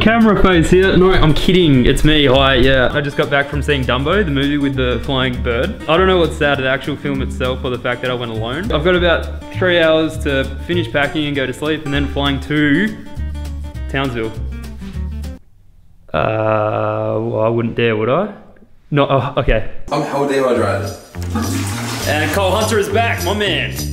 camera face here. No, I'm kidding. It's me. Hi, yeah. I just got back from seeing Dumbo, the movie with the flying bird. I don't know what's sad, the actual film itself or the fact that I went alone. I've got about three hours to finish packing and go to sleep and then flying to Townsville. Uh, well, I wouldn't dare, would I? No, oh, okay. I'm hell dehydrated. And Kyle Hunter is back, my man.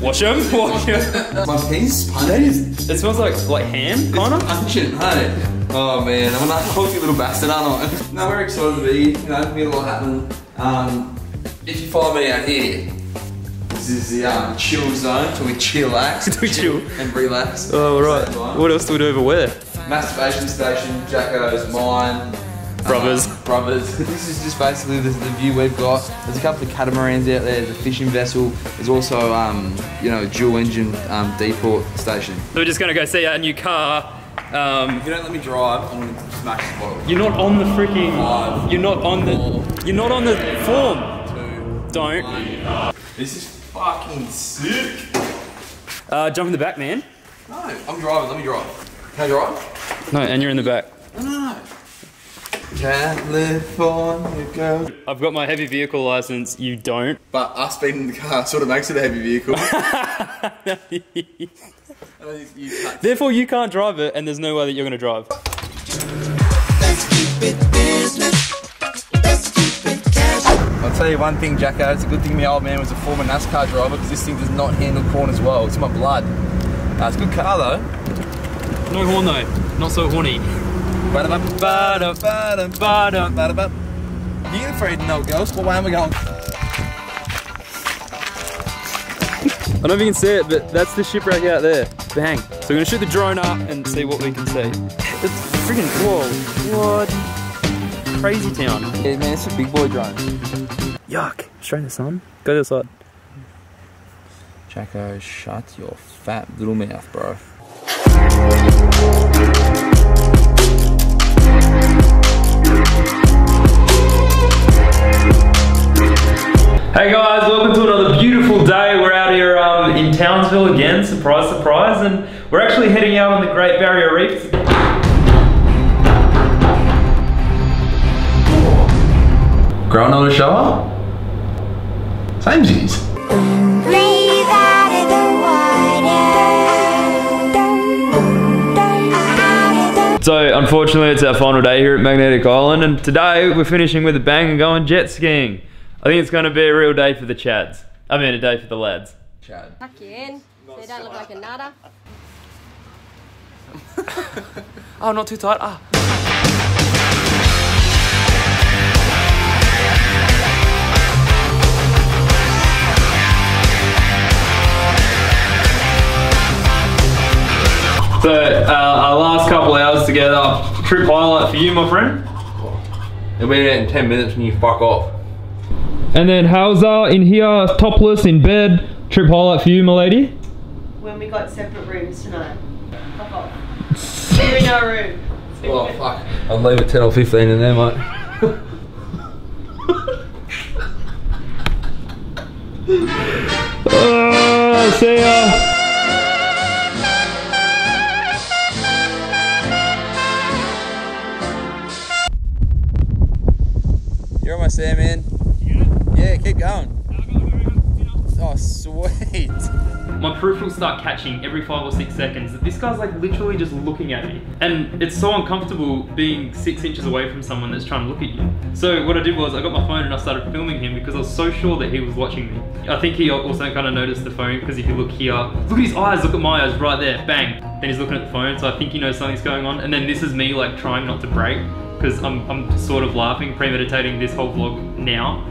Wash him, wash him. My piece, punches. It smells like like ham, kind of. Hey. Oh man, I'm a healthy little bastard, aren't I? no, we're excited to be, you know, we a lot happening. Um, if you follow me out here, this is the um, chill zone, so we chillax. We chill. And relax. Oh, right. What else do we do over where? Masturbation station, Jacko's, mine. Brothers. uh, brothers. this is just basically the, the view we've got. There's a couple of catamarans out there, there's a fishing vessel. There's also, um, you know, a dual engine um, depot station. So we're just gonna go see our new car. Um, If you don't let me drive, I'm gonna smash this bottle. you're not on the freaking. Five, You're not on the. You're not on the form. Two, Don't. one. This is fucking sick. Uh, jump in the back, man. No, I'm driving, let me drive. Can I drive? No, and you're in the back. No, no, no. California girl. I've got my heavy vehicle license. You don't. But us being in the car sort of makes it a heavy vehicle. You- you Therefore, you can't drive it, and there's no way that you're gonna drive. Let's keep it business. Let's keep it casual. I'll tell you one thing, Jacko. It's a good thing my old man was a former NASCAR driver because this thing does not handle corners well. It's my blood. Uh, it's a good car though. No horn though. Not so horny. You ain't afraid of no ghost. What why am I going? I don't know if you can see it, but that's the shipwreck out there. Bang. So we're gonna shoot the drone up and see what we can see. It's freaking whoa. What? Crazy town. Yeah, man, it's a big boy drone. Yuck. Straight in the sun. Go to the side. Jacko, shut your fat little mouth, bro. Townsville again, surprise, surprise, and we're actually heading out on the Great Barrier Reef. Growing on shower? Samesies. Breathe the water. Out So, unfortunately, it's our final day here at Magnetic Island, and today we're finishing with a bang and going jet skiing. I think it's going to be a real day for the Chads. I mean, a day for the lads. Chad. Tuck you in so you don't look like a nutter. Oh, not too tight. Ah. So, uh, our last couple hours together, trip highlight for you, my friend. It'll be out in 10 minutes when you fuck off. And then Haylsa in here, topless in bed. Trip highlight for you, my lady. when we got separate rooms tonight. Fuck off. You're in our room. Oh, fuck. I'll leave it 10 or 15 in there, mate. Uh, see ya. You're on my Sam, man. Yeah, keep going. Sweet. My proof will start catching every five or six seconds this guy's like literally just looking at me. And it's so uncomfortable being six inches away from someone that's trying to look at you. So what I did was I got my phone and I started filming him because I was so sure that he was watching me. I think he also kind of noticed the phone because if you look here, look at his eyes, look at my eyes right there, bang. Then he's looking at the phone, so I think he knows something's going on. And then this is me like trying not to break because I'm, I'm sort of laughing, premeditating this whole vlog now.